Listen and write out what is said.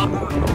Oh,